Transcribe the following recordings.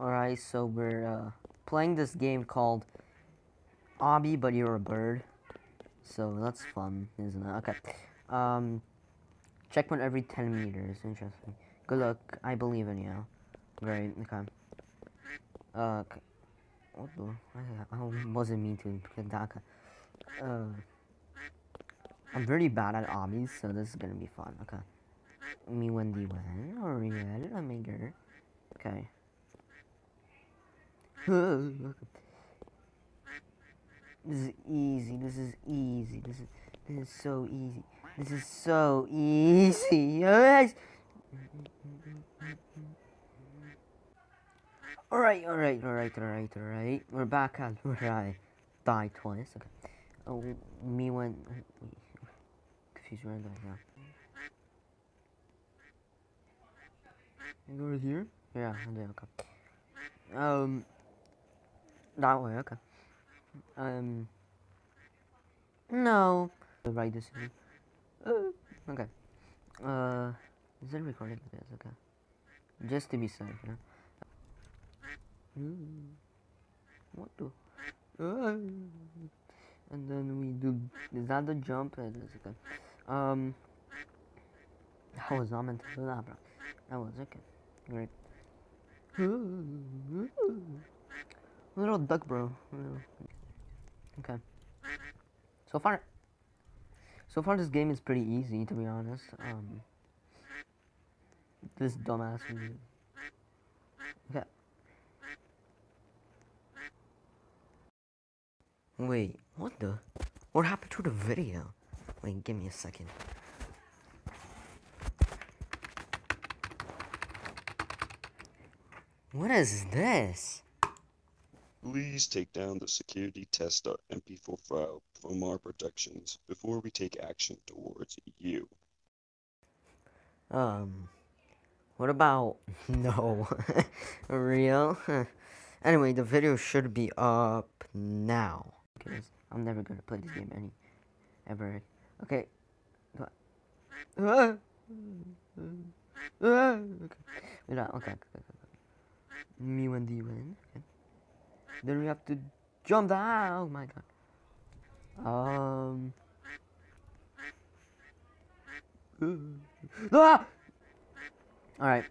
Alright, so we're uh, playing this game called Obby, but you're a bird. So that's fun, isn't it? Okay. Um, checkpoint every 10 meters. Interesting. Good luck. I believe in you. Great. Okay. Uh, okay. what the? I, I wasn't mean to that. Uh, I'm pretty bad at obbies, so this is gonna be fun. Okay. Me Wendy when Oriel Omega. Okay. This is easy. This is easy. This is this is so easy. This is so easy. Yes. Alright, alright, alright, alright, alright. We're back at where I died twice. Okay. Oh, me. Wait. Confused where I died now. Go here? Yeah, did, okay. Um. That way, okay. Um. No. The right decision. Uh, okay. Uh. Is it recording? It is, okay. Just to be safe, you know? Mm. What the? Uh, and then we do. Is that the jump? It is okay. Um. I was not meant to do that, bro. That was okay. Great. Little duck, bro. Okay. So far, so far this game is pretty easy, to be honest. Um. This dumbass. Okay. Wait, what the? What happened to the video? Wait, give me a second. What is this? Please take down the security test.mp4 file from our protections before we take action towards you. Um, what about no real? anyway, the video should be up now because I'm never gonna play this game any ever. Okay. okay. Okay. Okay. Okay. Me when do you win? Okay. Then we have to jump down. Oh my god. Um. Ah! Alright.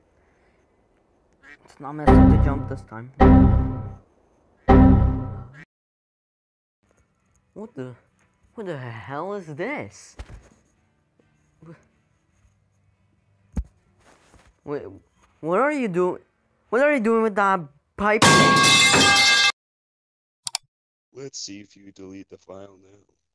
It's not meant to jump this time. What the? What the hell is this? Wait, what are you doing? What are you doing with that pipe? Let's see if you delete the file now.